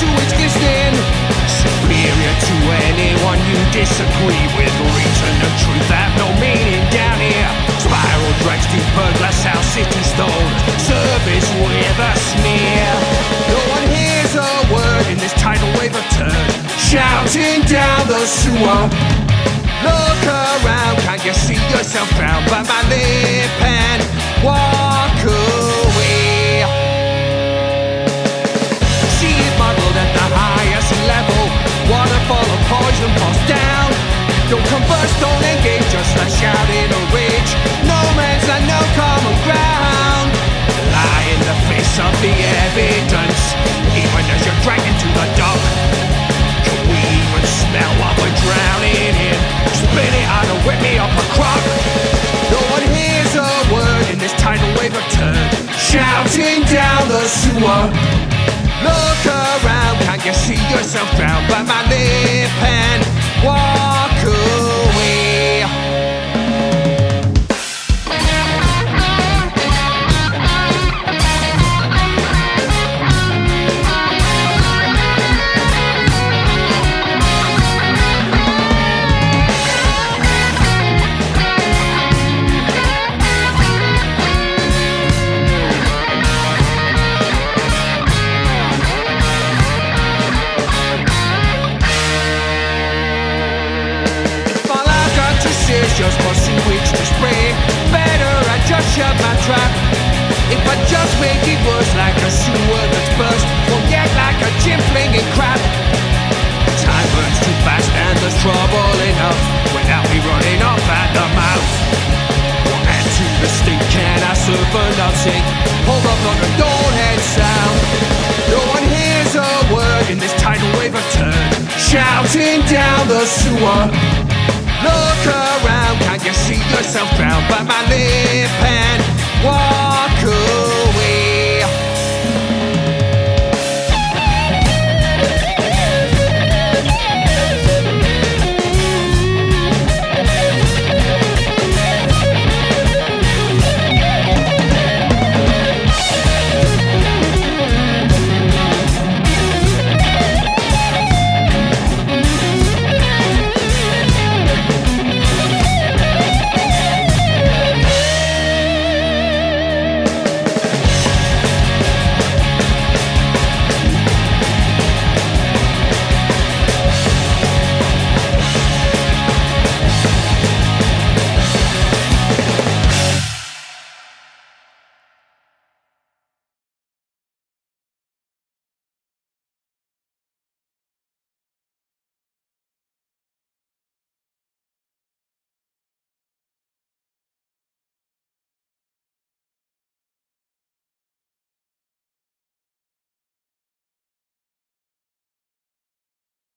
to exist in. Superior to anyone you disagree with. Return the truth have no meaning down here. Spiral drags deeper glass house city stone. Service with a sneer. No one hears a word in this tidal wave of turn. Shouting down the sewer. Look around, can you see yourself drowned by my lip and wall? Converse, don't engage, just let shout in a rage. No man's land, no common ground. Lie in the face of the evidence, even as you're dragged into the dark. Can we even smell what we're drowning in? Spit it out and whip me up a crock. No one hears a word in this tidal wave of turn. Shouting down the sewer. Look around, can you see yourself drowned by my lip and just more sewage to spray. Better I just shut my trap. If I just make it worse like a sewer that's burst, won't get like a gym flinging crap. Time burns too fast and there's trouble enough without me running off at the mouth. And to the stink can I serve nothing? Hold up, look, and don't head sound. No one hears a word in this tidal wave of turn. Shouting down the sewer. Look around? Can you see yourself drowned by my lips?